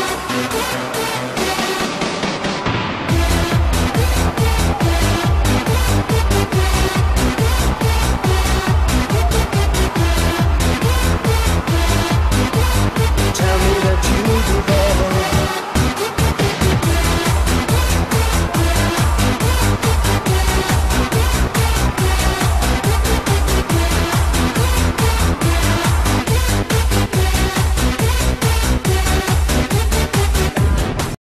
Música